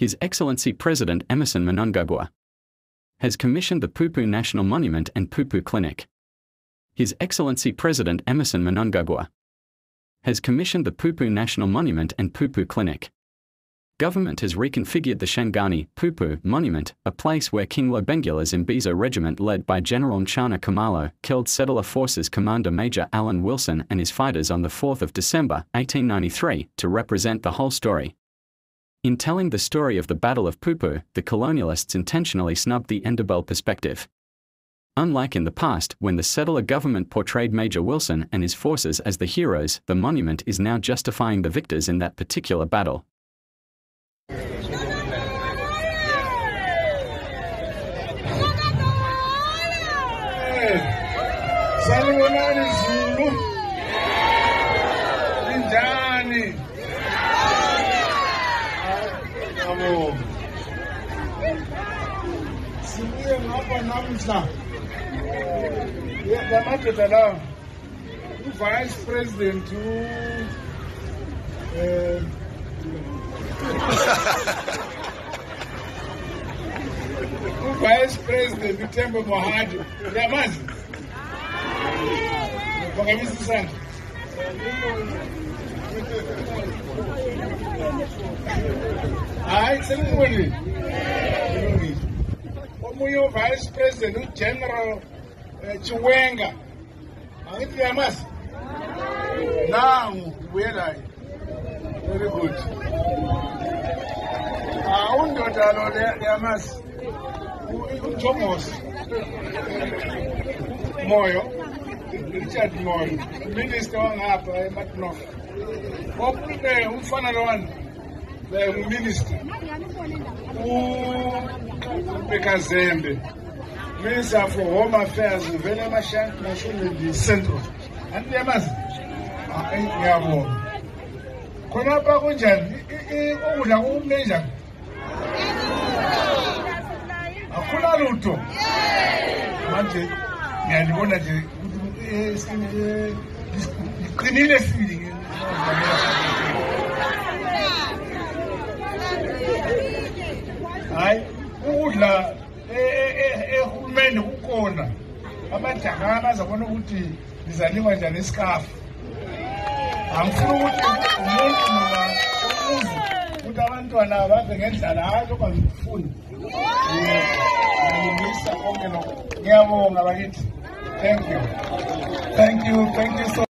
His Excellency President Emerson Mnangagwa has commissioned the Pupu National Monument and Pupu Clinic. His Excellency President Emerson Mnangagwa has commissioned the Pupu National Monument and Pupu Clinic. Government has reconfigured the Shangani Pupu Monument, a place where King Lobengula's Zimbizo Regiment led by General Nchana Kamalo killed settler forces commander Major Alan Wilson and his fighters on 4 December 1893 to represent the whole story in telling the story of the Battle of Pupu, the colonialists intentionally snubbed the Enderbell perspective. Unlike in the past, when the settler government portrayed Major Wilson and his forces as the heroes, the monument is now justifying the victors in that particular battle. yabona sibuye ngapha namhla la madoda la uvice president um uvice president uthembe mohadi uyamazi bangabisisana sengiwele omunye uvice president ugeneral chiwenga eh, angithi yamasi nangu ubuyelayo very good ah, undoda lo yamasi ujomos moyo richard moyo minister wangapha ematnof ofune umfana lowani Eh, uminista ubekazembe minister for home affairs vele amashanasonendicentral andiyamazi ah, eh, ngiyabona khonapha kunjani ukudla kuume njani akhula lutho manje ngiyandibona nje ukuthi eh, ngiqinile sibili la e, e, e, ehulumende kukhona amadlakana azabona ukuthi ngizaliwa njani isikafu angifuna ukuthi umuntu ma umuzi ukuthi abantwana babe ngendlala hayi lokho angikufuni ngiyabonga bakithi thank you thank you thank you